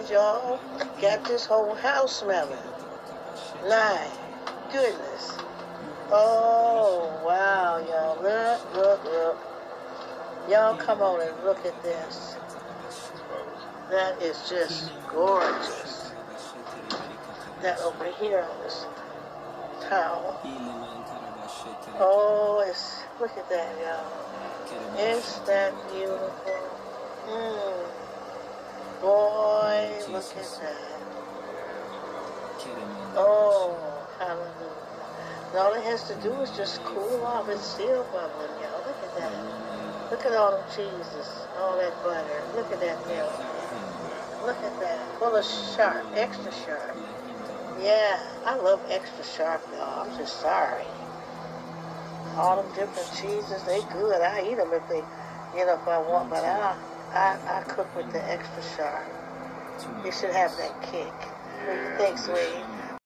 y'all got this whole house smelling. My goodness. Oh, wow, y'all. Look, look, look. Y'all come on and look at this. That is just gorgeous. That over here on this towel. Oh, it's, look at that, y'all. Is that beautiful? Mmm. Boy, look at that. Oh, hallelujah. And all it has to do is just cool off. It's still bubbling, y'all. Look at that. Look at all the cheeses, all that butter. Look at that milk. Look at that. Full of sharp, extra sharp. Yeah, I love extra sharp, y'all. I'm just sorry. All them different cheeses, they good. I eat them if they, you know, if I want, but I, I, I cook with the extra sharp. You should have that kick. What do you think, sweetie?